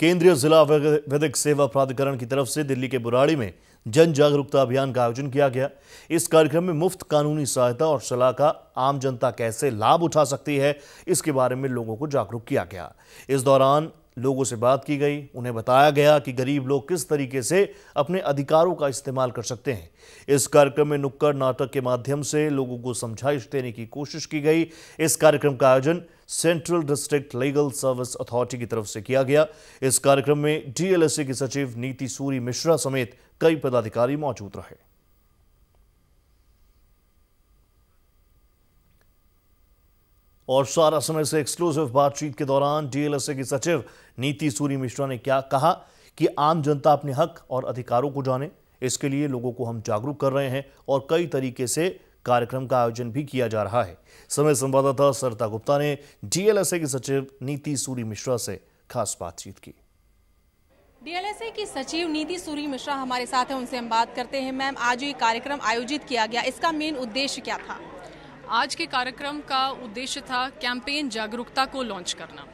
केंद्रीय जिला विधिक सेवा प्राधिकरण की तरफ़ से दिल्ली के बुराड़ी में जन जागरूकता अभियान का आयोजन किया गया। इस कार्यक्रम में मुफ़्त कानूनी सहायता और सलाह का आम जनता कैसे लाभ उठा सकती है, इसके बारे में लोगों को जागरूक किया गया। इस दौरान लोगों से बात की गई, उन्हें बताया गया कि गरीब लोग किस तरीके से अपने अधिकारों का इस्तेमाल कर सकते हैं। इस कार्यक्रम में नुक्कड़ नाटक के माध्यम से लोगों को समझाइश देने की कोशिश की गई। इस कार्यक्रम का आयोजन central district legal service authority की तरफ़ से किया गया। इस कार्यक्रम में डीएलएसए की सचिव नीति सूरी मिश्रा समेत कई पदाधिकारी मौजूद रहे। और सारा समय से एक्सक्लूसिव बातचीत के दौरान डीएलएसए की सचिव नीति सूरी मिश्रा ने क्या कहा कि आम जनता अपने हक और अधिकारों को जाने, इसके लिए लोगों को हम जागरूक कर रहे हैं और कई तरीके से कार्यक्रम का आयोजन भी किया जा रहा है। समय संवाददाता सरिता गुप्ता ने डीएलएसए की सचिव नीति सूरी मिश्रा से खास बातचीत की। डीएलएसए की सचिव नीति सूरी मिश्रा हमारे साथ हैं उनसे हम बात करते हैं। मैम आज ये कार्यक्रम आयोजित किया गया इसका मेन उद्देश्य क्या था? आज के कार्यक्रम का उद्देश्य था कैंपेन जागरूकता को लॉन्च करना।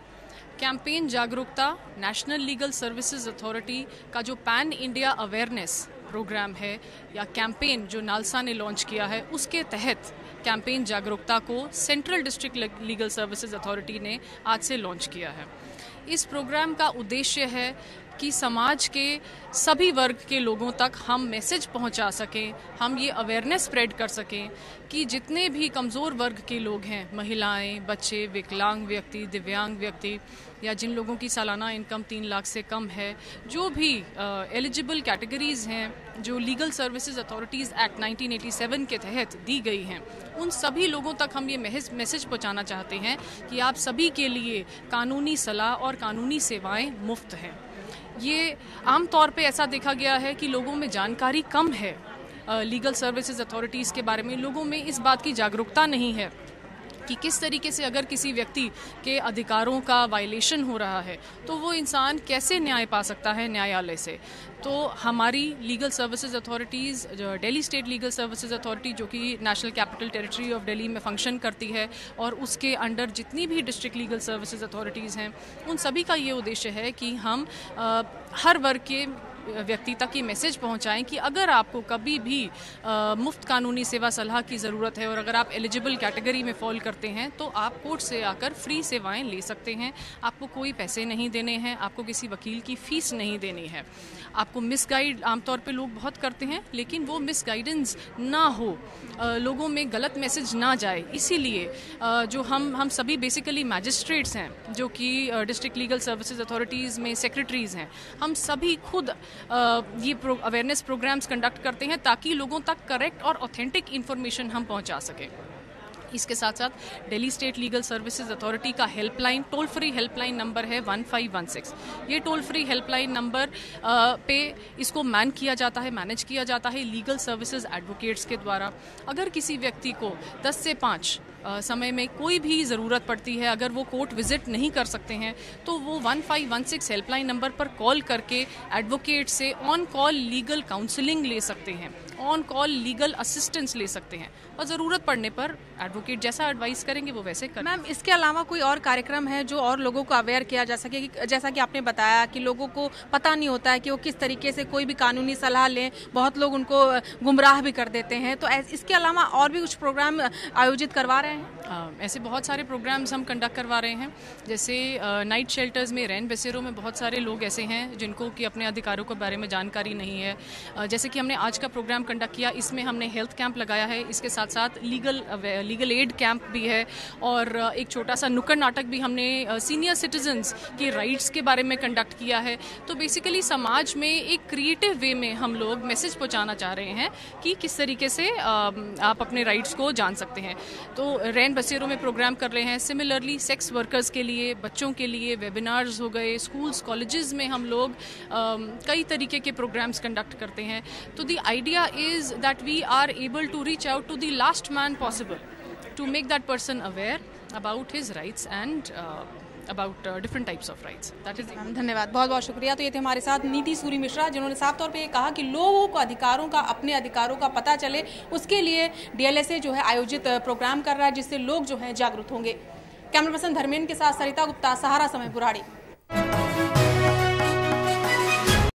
कैंपेन जागरूकता नेशनल लीगल सर्विसेज़ अथॉरिटी का जो पैन इंडिया अवेयरनेस प्रोग्राम है या कैंपेन जो नालसा ने लॉन्च किया है, उसके तहत कैंपेन जागरूकता को central district legal services authority ने आज से लॉन्च किया है। इस प्रोग्राम का उद्देश्य है कि समाज के सभी वर्ग के लोगों तक हम मैसेज पहुँचा सकें हम ये अवेयरनेस स्प्रेड कर सकें कि जितने भी कमज़ोर वर्ग के लोग हैं महिलाएँ, बच्चे विकलांग व्यक्ति दिव्यांग व्यक्ति या जिन लोगों की सालाना इनकम तीन लाख से कम है जो भी एलिजिबल uh, कैटेगरीज़ हैं जो लीगल सर्विसेज़ अथॉरिटीज़ एक्ट 1987 के तहत दी गई हैं उन सभी लोगों तक हम ये मैसेज पहुंचाना चाहते हैं कि आप सभी के लिए कानूनी सलाह और कानूनी सेवाएँ मुफ़्त हैं। ये आमतौर पे ऐसा देखा गया है कि लोगों में जानकारी कम है। लीगल सर्विसेज़ अथॉरिटीज़ के बारे में लोगों में इस बात की जागरूकता नहीं है। कि किस तरीके से अगर किसी व्यक्ति के अधिकारों का वायलेशन हो रहा है तो वो इंसान कैसे न्याय पा सकता है न्यायालय से? तो हमारी legal services authorities Delhi state legal services authority जो कि national capital territory of Delhi में फ़ंक्शन करती है और उसके अंडर जितनी भी डिस्ट्रिक्ट लीगल सर्विसेज़ अथॉरिटीज़ हैं उन सभी का ये उद्देश्य है कि हम आ, हर वर्ग के व्यक्ति तक ये मैसेज पहुंचाएँ कि अगर आपको कभी भी आ, मुफ़्त कानूनी सेवा सलाह की ज़रूरत है और अगर आप एलिजिबल कैटेगरी में फॉल करते हैं तो आप कोर्ट से आकर फ्री सेवाएँ ले सकते हैं। आपको कोई पैसे नहीं देने हैं आपको किसी वकील की फ़ीस नहीं देनी है। आपको मिसगाइड आमतौर पर लोग बहुत करते हैं लेकिन वो मिसगाइडेंस ना हो आ, लोगों में गलत मैसेज ना जाए। इसीलिए जो हम हम सभी बेसिकली मैजिस्ट्रेट्स हैं जो कि डिस्ट्रिक्ट लीगल सर्विसेज़ अथॉरिटीज़ में सेक्रेटरीज़ हैं हम सभी खुद ये अवेयरनेस प्रोग्राम्स कंडक्ट करते हैं ताकि लोगों तक करेक्ट और ऑथेंटिक इन्फॉर्मेशन हम पहुँचा सकें। इसके साथ साथ Delhi state legal services authority का helpline toll free helpline number है वन फाइव वन सिक्स ये टोल फ्री हेल्पलाइन नंबर पे इसको मैन किया जाता है मैनेज किया जाता है लीगल सर्विसेज़ एडवोकेट्स के द्वारा। अगर किसी व्यक्ति को 10 से 5 समय में कोई भी ज़रूरत पड़ती है, अगर वो कोर्ट विज़िट नहीं कर सकते हैं तो वो one five one six helpline number पर कॉल करके एडवोकेट से ऑन कॉल लीगल काउंसलिंग ले सकते हैं ऑन कॉल लीगल असिस्टेंस ले सकते हैं। और ज़रूरत पड़ने पर एडवोकेट जैसा एडवाइस करेंगे, वो वैसे कर मैम, इसके अलावा कोई और कार्यक्रम है जो और लोगों को अवेयर किया जा सके जैसा कि आपने बताया कि लोगों को पता नहीं होता है कि वो किस तरीके से कोई भी कानूनी सलाह लें, बहुत लोग उनको गुमराह भी कर देते हैं। तो इसके अलावा और भी कुछ प्रोग्राम आयोजित करवा रहे हैं? ऐसे बहुत सारे प्रोग्राम्स हम कंडक्ट करवा रहे हैं। जैसे नाइट शेल्टर्स में, रैन बसेरों में बहुत सारे लोग ऐसे हैं जिनको कि अपने अधिकारों के बारे में जानकारी नहीं है। जैसे कि हमने आज का प्रोग्राम कंडक्ट किया, इसमें हमने हेल्थ कैंप लगाया है। इसके साथ साथ लीगल लीगल एड कैंप भी है और एक छोटा सा नुक्कड़ नाटक भी हमने सीनियर सिटीजन्स के राइट्स के बारे में कंडक्ट किया है। तो बेसिकली समाज में एक क्रिएटिव वे में हम लोग मैसेज पहुँचाना चाह रहे हैं कि किस तरीके से आप अपने राइट्स को जान सकते हैं। तो रैन बसेरों में प्रोग्राम कर रहे हैं। सिमिलरली सेक्स वर्कर्स के लिए, बच्चों के लिए वेबिनार्स हो गए स्कूल्स कॉलेजेस में हम लोग कई तरीके के प्रोग्राम्स कंडक्ट करते हैं। तो the idea is that we are able to reach out to the last man possible to make that person aware about his rights and about different types of rights that is धन्यवाद। बहुत बहुत शुक्रिया। तो ये थे हमारे साथ नीति सूरी मिश्रा, जिन्होंने साफ़ तौर पे ये कहा कि लोगों को अधिकारों का, अपने अधिकारों का पता चले। उसके लिए डीएलएसए जो है आयोजित प्रोग्राम कर रहा है, जिससे लोग जो है जागरूक होंगे। कैमरा पर्सन धर्मेंद्र के साथ सरिता गुप्ता, सहारा समय बुराड़ी।